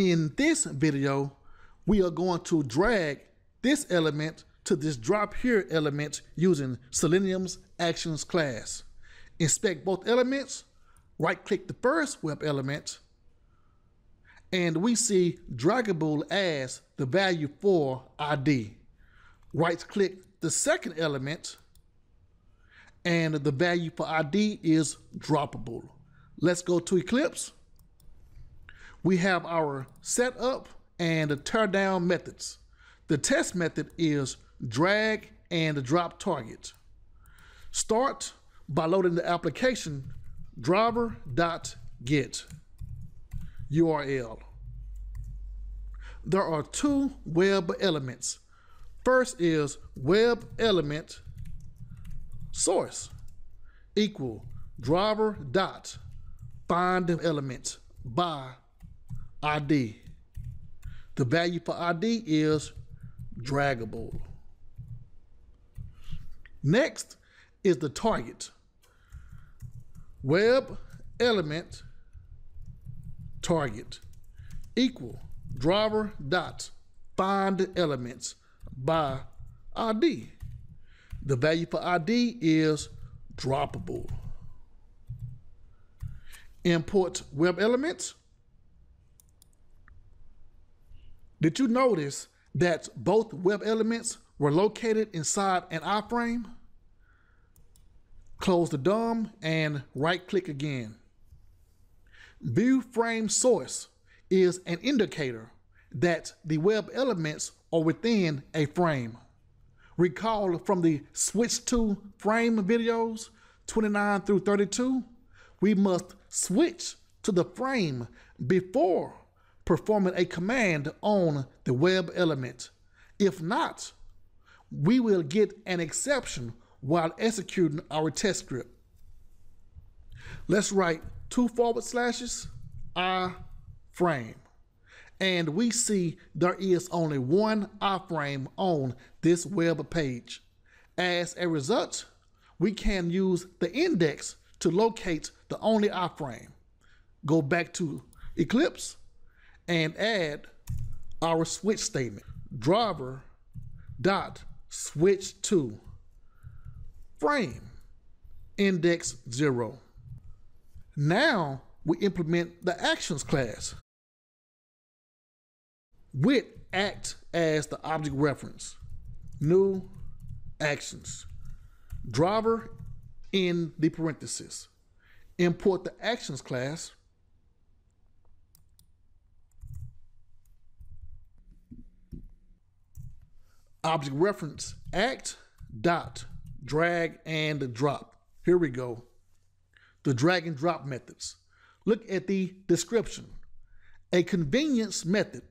In this video, we are going to drag this element to this drop here element using Selenium's actions class. Inspect both elements, right click the first web element, and we see draggable as the value for ID. Right click the second element, and the value for ID is droppable. Let's go to Eclipse. We have our setup and the teardown methods. The test method is drag and drop target. Start by loading the application driver.get URL. There are two web elements. First is web element source equal driver dot find element by ID. The value for ID is draggable. Next is the target. Web element target equal driver dot find elements by ID. The value for ID is droppable. Import web elements. Did you notice that both web elements were located inside an iframe? Close the DOM and right click again. View frame source is an indicator that the web elements are within a frame. Recall from the switch to frame videos 29 through 32, we must switch to the frame before performing a command on the web element. If not, we will get an exception while executing our test script. Let's write two forward slashes, I frame. And we see there is only one iframe on this web page. As a result, we can use the index to locate the only iframe. Go back to Eclipse and add our switch statement. Driver dot switch to frame index zero. Now we implement the actions class with act as the object reference. New actions. Driver in the parentheses. Import the actions class object reference act dot drag and drop. Here we go. The drag and drop methods. Look at the description. A convenience method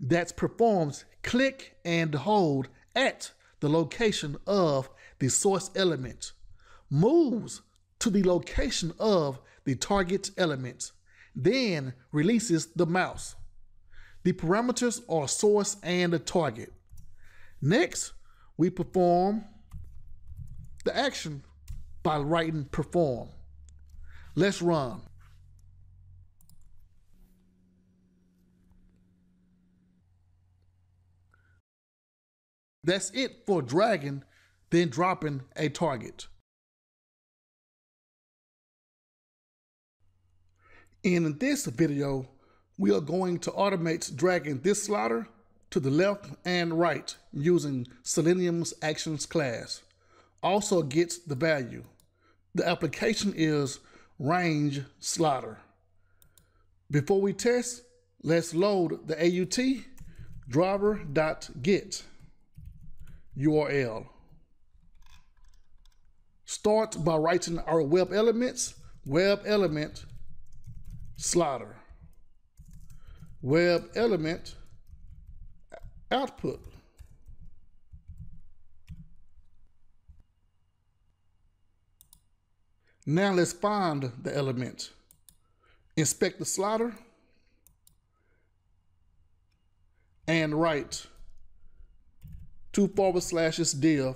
that performs click and hold at the location of the source element, moves to the location of the target element, then releases the mouse. The parameters are source and the target. Next, we perform the action by writing perform. Let's run. That's it for dragging, then dropping a target. In this video, we are going to automate dragging this slider to the left and right using Selenium's actions class. Also gets the value. The application is range slider. Before we test, let's load the AUT driver.get URL. Start by writing our web elements, web element slider, web element output. Now let's find the element. Inspect the slider and write two forward slashes div,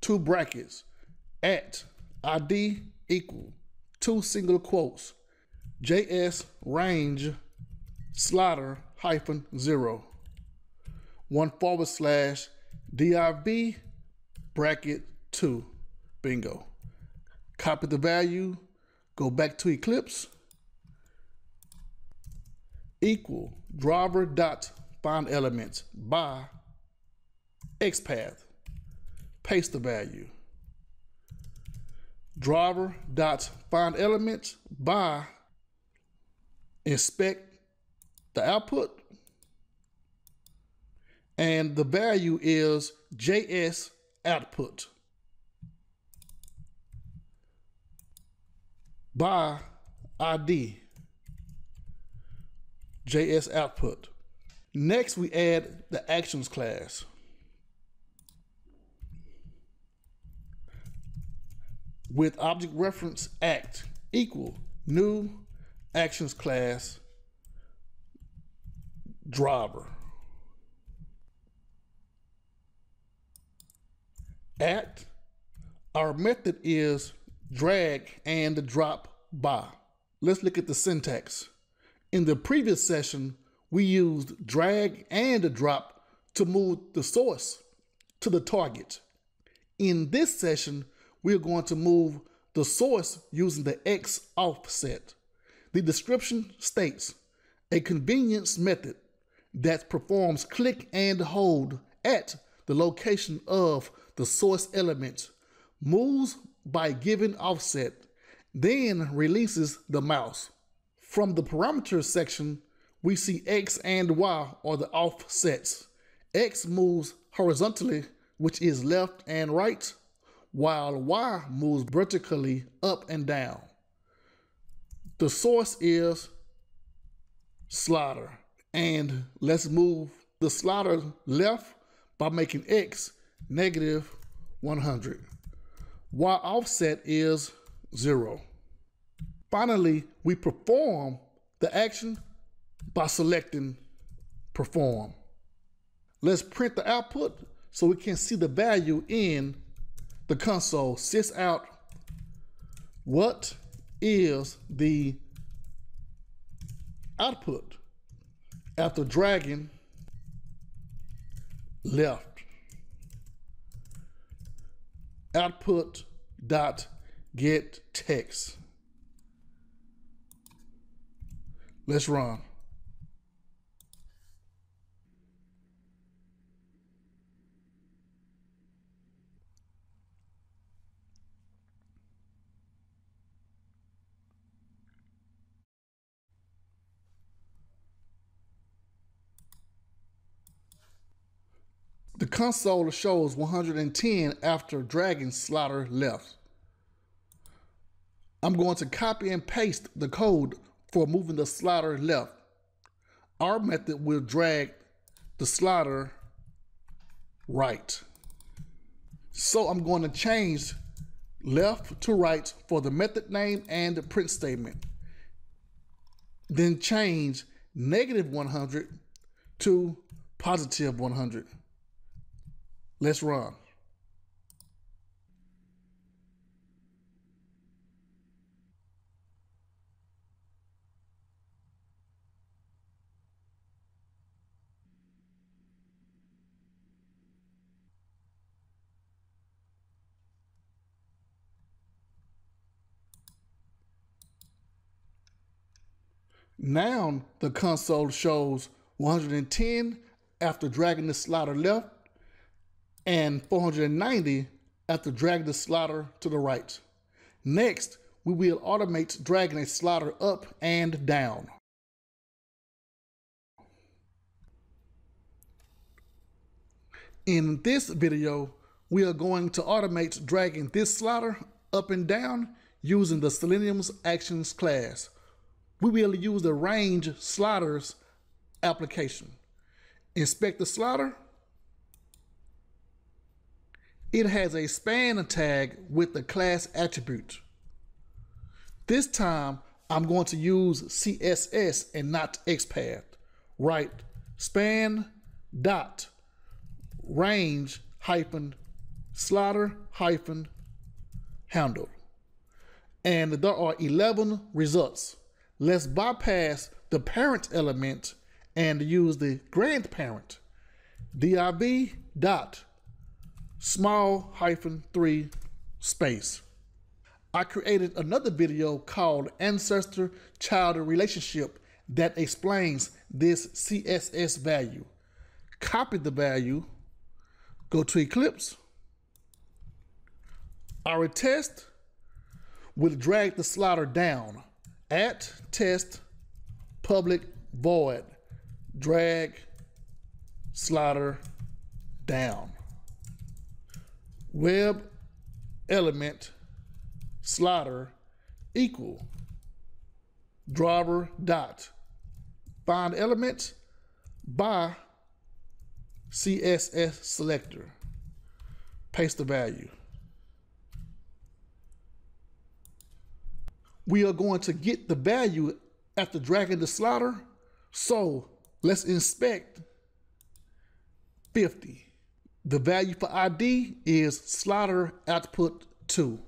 two brackets, at ID equal, two single quotes, JS range slider hyphen zero. One forward slash div bracket two. Bingo. Copy the value, go back to Eclipse, equal driver dot find elements by XPath. Paste the value. Driver dot find elements by inspect the output and the value is JS output by ID JS output. Next, we add the actions class. With object reference act equal new actions class driver. Act, our method is drag and drop by. Let's look at the syntax. In the previous session, we used drag and drop to move the source to the target. In this session, we're going to move the source using the X offset. The description states a convenience method that performs click and hold at the location of the source element, moves by given offset, then releases the mouse. From the parameters section, we see X and Y are the offsets. X moves horizontally, which is left and right, while Y moves vertically up and down. The source is slider. And let's move the slider left by making X negative 100. while offset is zero. Finally, we perform the action by selecting perform. Let's print the output so we can see the value in the console. Sys out what is the output after dragging left. Output dot get text. Let's run. The console shows 110 after dragging slider left. I'm going to copy and paste the code for moving the slider left. Our method will drag the slider right. So I'm going to change left to right for the method name and the print statement. Then change negative 100 to positive 100. Let's run. Now the console shows 110 after dragging the slider left and 490 after dragging the slider to the right. Next, we will automate dragging a slider up and down. In this video, we are going to automate dragging this slider up and down using the Selenium's Actions class. We will use the range sliders application. Inspect the slider it has a span tag with the class attribute. This time, I'm going to use CSS and not XPath. Write span dot range hyphen slider hyphen handle. And there are 11 results. Let's bypass the parent element and use the grandparent div dot small hyphen three space. I created another video called ancestor child relationship that explains this CSS value. Copy the value, go to Eclipse, our test will drag the slider down at test public void drag slider down web element slider equal driver dot find element by CSS selector paste the value we are going to get the value after dragging the slider. So let's inspect 50. The value for ID is slider output 2.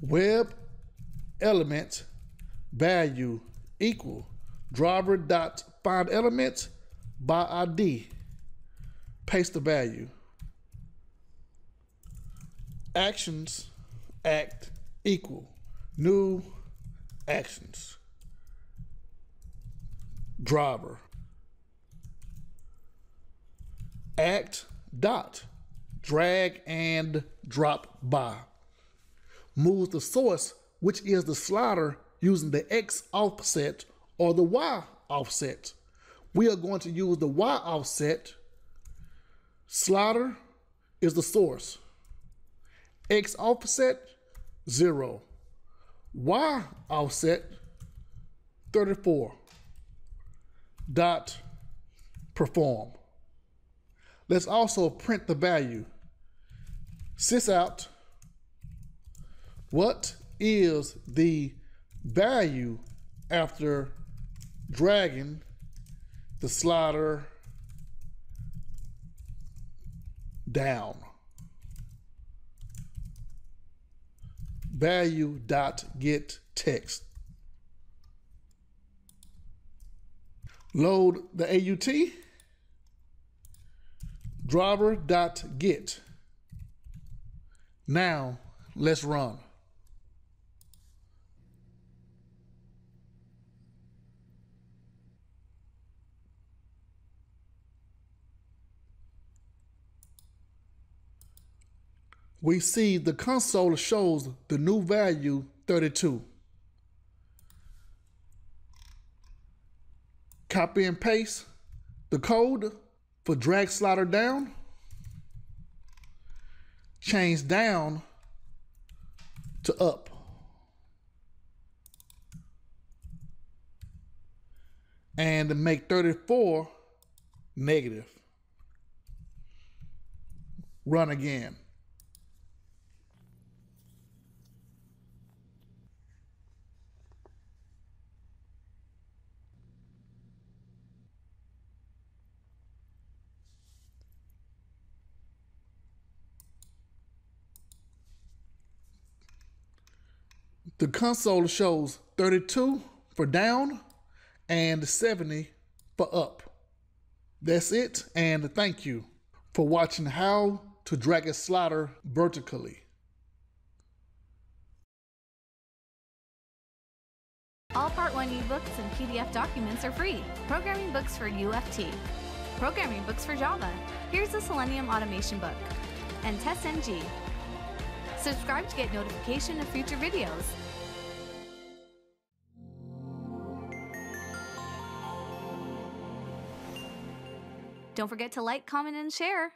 Web element value equal driver dot find element by ID paste the value. Actions, act, equal, new actions. Driver. Act, dot, drag and drop by. moves the source, which is the slider, using the X offset or the Y offset. We are going to use the Y offset Slider is the source. X offset, zero. Y offset, 34. Dot perform. Let's also print the value. Sys out. What is the value after dragging the slider down. Value dot get text. Load the AUT. Driver dot get. Now let's run. we see the console shows the new value 32. Copy and paste the code for drag slider down. Change down to up. And make 34 negative. Run again. The console shows 32 for down and 70 for up. That's it, and thank you for watching how to drag a slider vertically. All Part 1 ebooks and PDF documents are free. Programming books for UFT. Programming books for Java. Here's the Selenium Automation book. And TestNG. Subscribe to get notification of future videos. Don't forget to like, comment, and share.